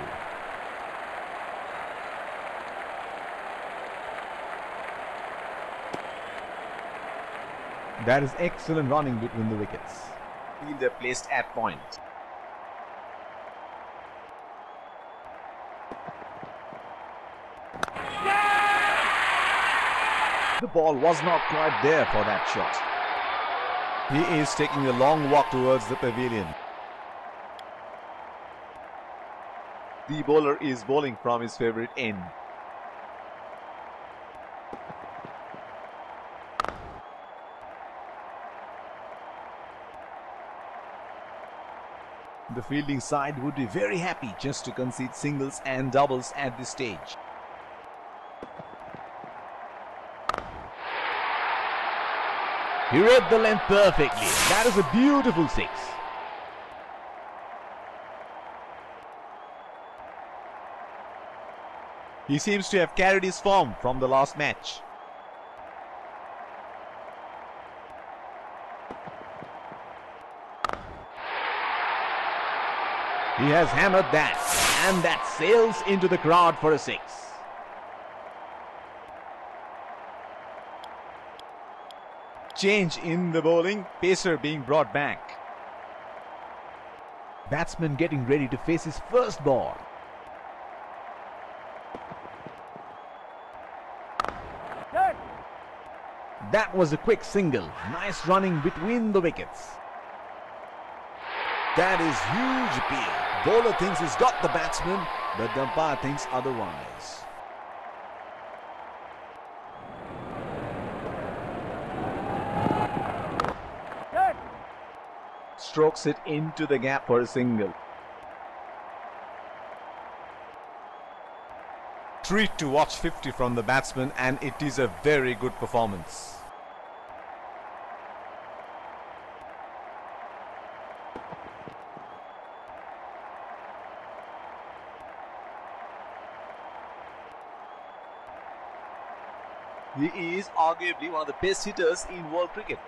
That is excellent running between the wickets. Fielder placed at point. The ball was not quite there for that shot. He is taking a long walk towards the pavilion. The bowler is bowling from his favorite end. The fielding side would be very happy just to concede singles and doubles at this stage. He read the length perfectly. That is a beautiful six. He seems to have carried his form from the last match. He has hammered that, and that sails into the crowd for a six. Change in the bowling, pacer being brought back. Batsman getting ready to face his first ball. That was a quick single. Nice running between the wickets. That is huge appeal. Bowler thinks he's got the batsman, but the umpire thinks otherwise. Strokes it into the gap for a single. Treat to watch 50 from the batsman and it is a very good performance. He is arguably one of the best hitters in world cricket.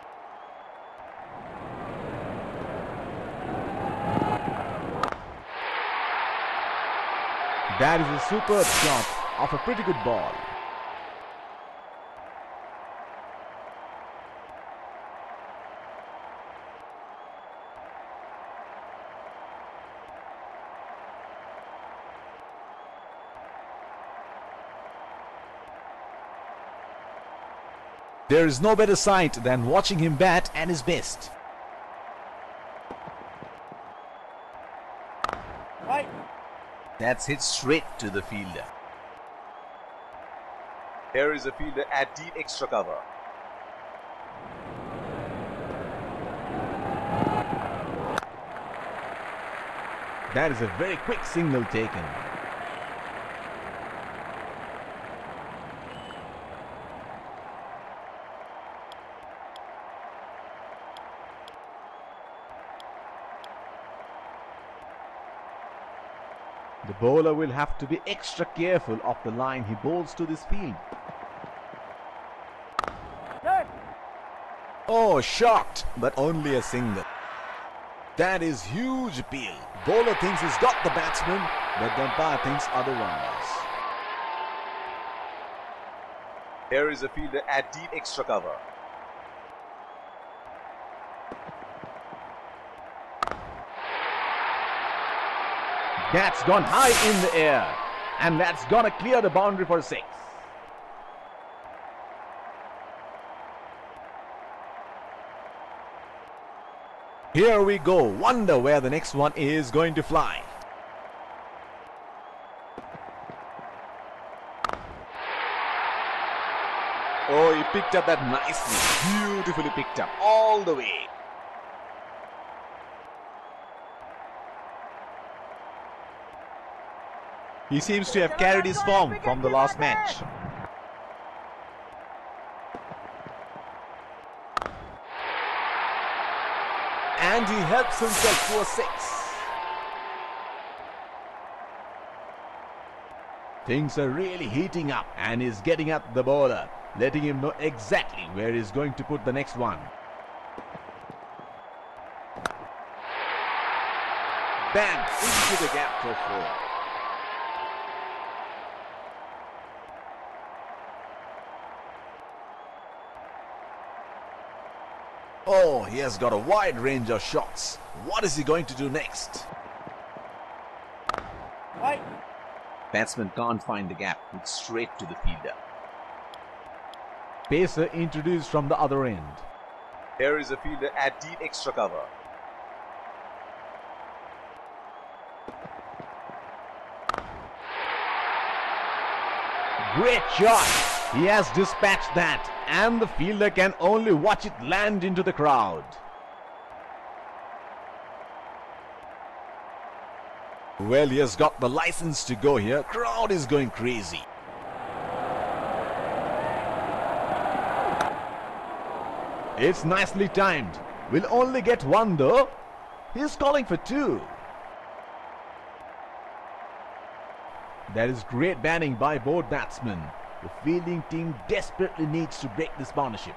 That is a superb shot of a pretty good ball. There is no better sight than watching him bat at his best. That's hit straight to the fielder. Here is a fielder at deep extra cover. That is a very quick single taken. Bowler will have to be extra careful of the line he bowls to this field. Oh, shot, but only a single. That is huge appeal. Bowler thinks he's got the batsman, but the umpire thinks otherwise. Here is a fielder at deep extra cover. That's gone high in the air. And that's gonna clear the boundary for six. Here we go. Wonder where the next one is going to fly. Oh, he picked up that nicely. Beautifully picked up all the way. He seems to have carried his form from the last match. And he helps himself to a six. Things are really heating up and he's getting at the bowler, letting him know exactly where he's going to put the next one. Bam! Into the gap for four. Oh, he has got a wide range of shots. What is he going to do next? Batsman can't find the gap. It's straight to the fielder. Pacer introduced from the other end. Here is a fielder at deep extra cover. Great shot! He has dispatched that, and the fielder can only watch it land into the crowd. Well, he has got the license to go here. Crowd is going crazy. It's nicely timed. We'll only get one though. He's calling for two. That is great batting by both batsmen. The fielding team desperately needs to break this partnership.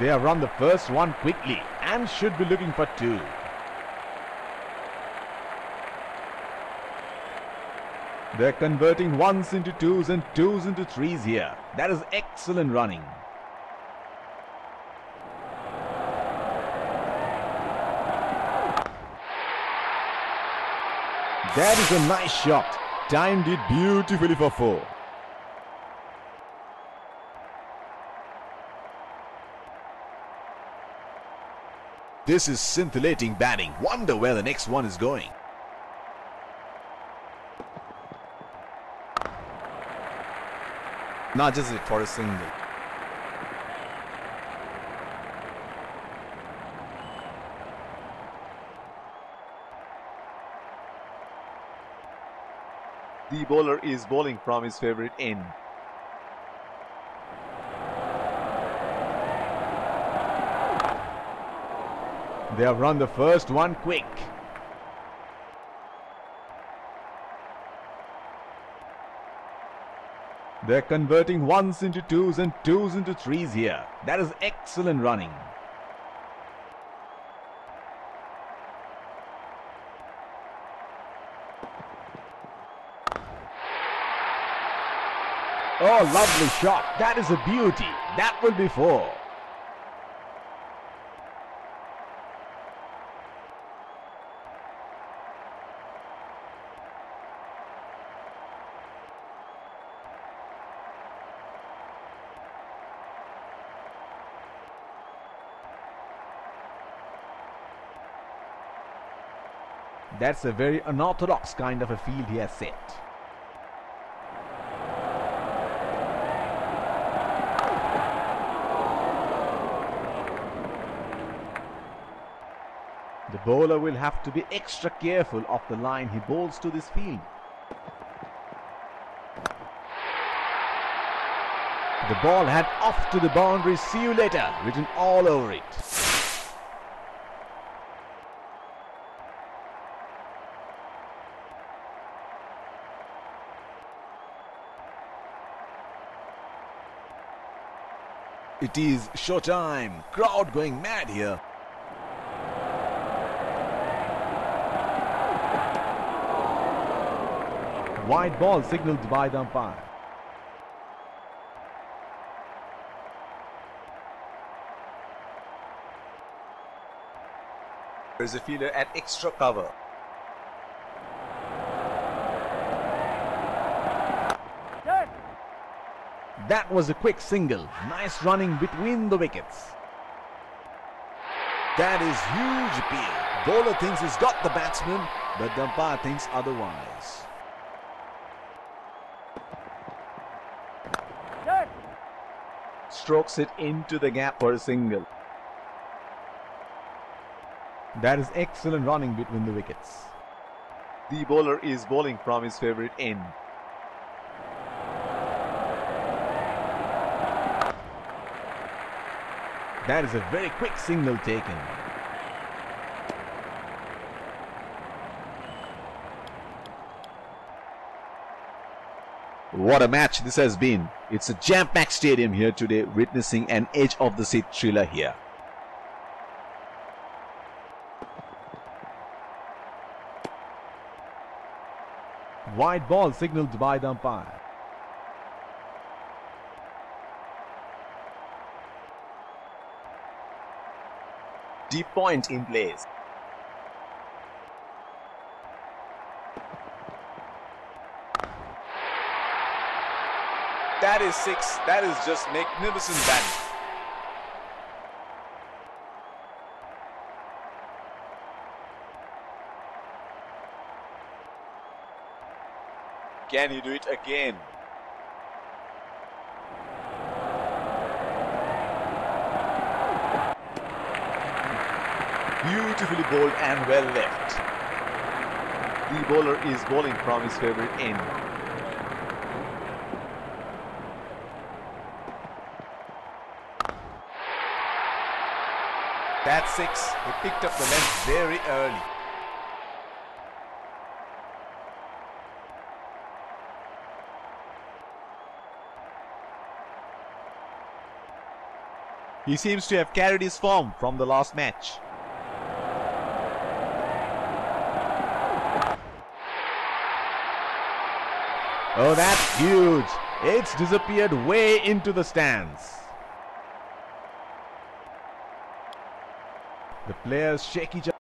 They have run the first one quickly and should be looking for two. They're converting ones into twos and twos into threes here. That is excellent running. That is a nice shot. Timed it beautifully for four. This is scintillating batting. Wonder where the next one is going. Nudges it for a single. The bowler is bowling from his favorite end. They have run the first one quick. They're converting ones into twos and twos into threes here. That is excellent running. Oh, lovely shot. That is a beauty. That will be four. That's a very unorthodox kind of a field he has set. Bowler will have to be extra careful of the line he bowls to this field. The ball had off to the boundary, see you later, written all over it. It is showtime. Crowd going mad here. Wide ball signaled by the umpire. There's a fielder at extra cover. That was a quick single. Nice running between the wickets. That is huge appeal. Bowler thinks he's got the batsman, but the umpire thinks otherwise. Strokes it into the gap for a single. That is excellent running between the wickets. The bowler is bowling from his favorite end. That is a very quick single taken. What a match this has been. It's a jam-packed stadium here today witnessing an edge of the seat thriller here. Wide ball signaled by the umpire. Deep point in place. That is six. That is just magnificent batting. Can he do it again? Beautifully bowled and well left. The bowler is bowling from his favorite end. That's six. He picked up the length very early. He seems to have carried his form from the last match. Oh, that's huge. It's disappeared way into the stands. The players shake each other.